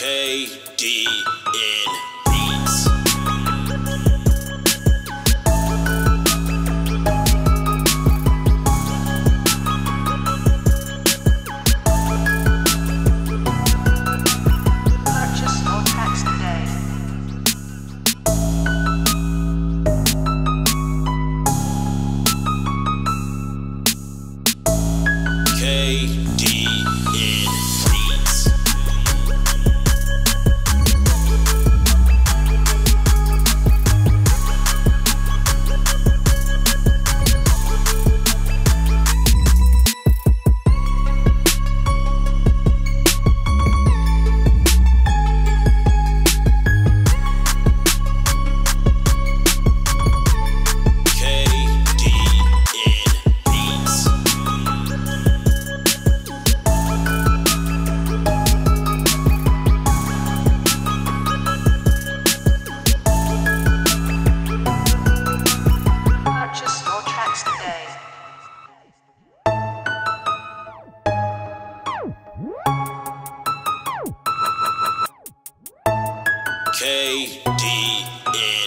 K D N. K D N.